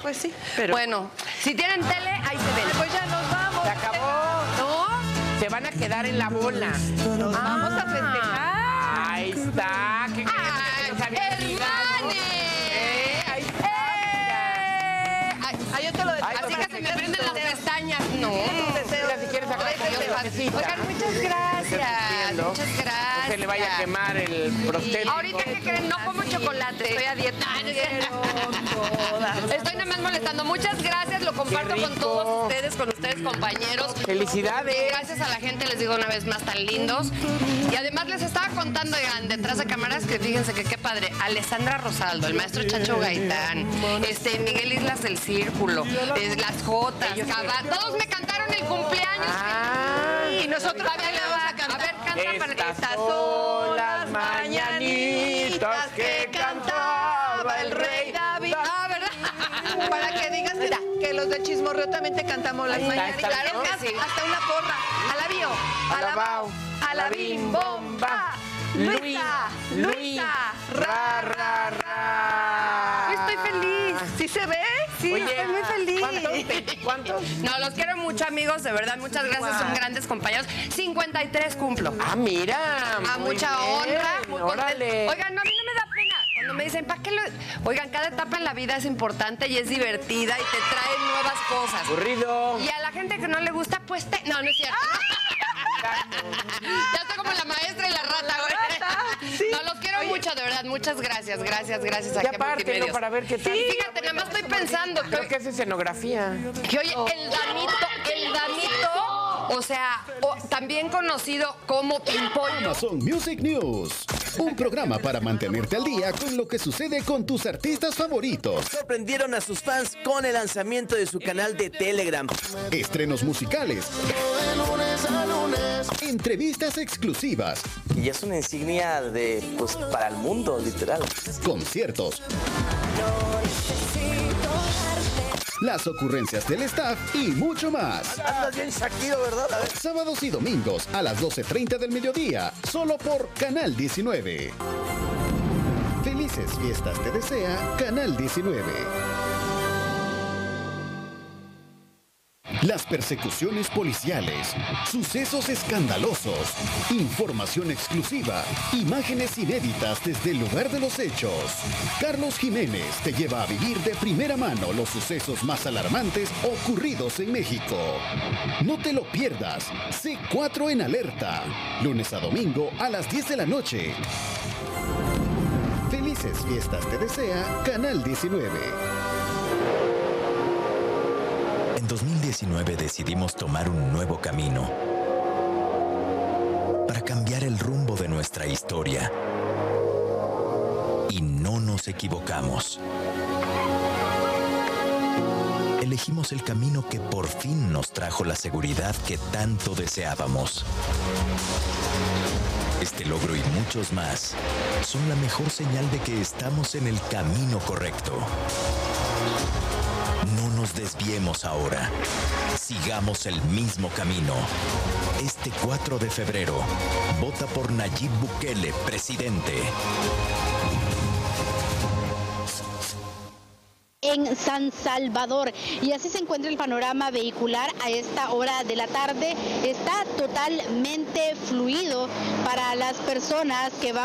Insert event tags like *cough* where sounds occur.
Pues sí, pero... Bueno, si tienen tele, ahí se ven. Pues ya nos vamos. Se acabó. ¿No? Se van a quedar en la bola. Nos vamos a festejar. Ahí está. ¿Qué ¡Ay, que nos! Eh, Ahí está. ¡Eh! Ay, Ah, yo te lo. Ay, Así que se me prenden las pestañas. No. Mira, si quieres cafecita. Oigan, muchas gracias. Muchas gracias. Se le vaya a quemar el prostético. Ahorita que creen, no como chocolate, estoy a dieta. Estoy nada más molestando. Muchas gracias, lo comparto con todos ustedes, con ustedes compañeros. Felicidades. Gracias a la gente, les digo una vez más, tan lindos. Y además les estaba contando, oigan, detrás de cámaras, que fíjense que qué padre. Alessandra Rosaldo, el maestro Chacho Gaitán, este, Miguel Islas del Círculo, eh, las Jotas, todos me cantaron el cumpleaños. Ah. Y nosotros también Estas son las mañanitas que cantaba el rey David. Ah, ¿verdad? *laughs* Para que digas mira, que los de Chismorreo también te cantamos las mañanitas. Claro que sí. Hasta una porra. Alabío, alabao, alabim, bomba. Luisa, Luisa, ra, ra, ra. Estoy feliz. ¿Sí se ve? Sí, Oye, estoy muy feliz. ¿Cuántos? ¿Cuántos? No, los quiero mucho, amigos, de verdad. Muchas gracias, son grandes compañeros. 53 cumplo. Ah, mira. A muy mucha bien, honra. Muy. Órale. Oigan, no, a mí no me da pena. Cuando me dicen, ¿para qué lo.? Oigan, cada etapa en la vida es importante y es divertida y te trae nuevas cosas. Aburrido. Y a la gente que no le gusta, pues te. No, no es cierto. ya *laughs* mucho, de verdad. Muchas gracias, gracias, gracias a Y aparte. ¿no? Para ver qué tal. Sí, fíjate, nada más estoy pensando Creo que es escenografía. que, oye, el damito, el damito, o sea, o- también conocido como Pimpollo. Amazon Music News. Un programa para mantenerte al día con lo que sucede con tus artistas favoritos. sorprendieron a sus fans con el lanzamiento de su canal de Telegram. Estrenos musicales. Entrevistas exclusivas. Y es una insignia de, pues, para el mundo, literal. Conciertos. Las ocurrencias del staff y mucho más. Andas bien Shakiro, ¿verdad? A ver. Sábados y domingos a las 12.30 del mediodía. Solo por Canal 19. Felices fiestas te desea Canal 19. Las persecuciones policiales, sucesos escandalosos, información exclusiva, imágenes inéditas desde el lugar de los hechos. Carlos Jiménez te lleva a vivir de primera mano los sucesos más alarmantes ocurridos en México. No te lo pierdas. C4 en alerta. Lunes a domingo a las 10 de la noche. Felices fiestas te desea Canal 19. En 2019 decidimos tomar un nuevo camino para cambiar el rumbo de nuestra historia. Y no nos equivocamos. Elegimos el camino que por fin nos trajo la seguridad que tanto deseábamos. Este logro y muchos más son la mejor señal de que estamos en el camino correcto. No nos desviemos ahora. Sigamos el mismo camino. Este 4 de febrero, vota por Nayib Bukele, presidente. en San Salvador. Y así se encuentra el panorama vehicular a esta hora de la tarde. Está totalmente fluido para las personas que van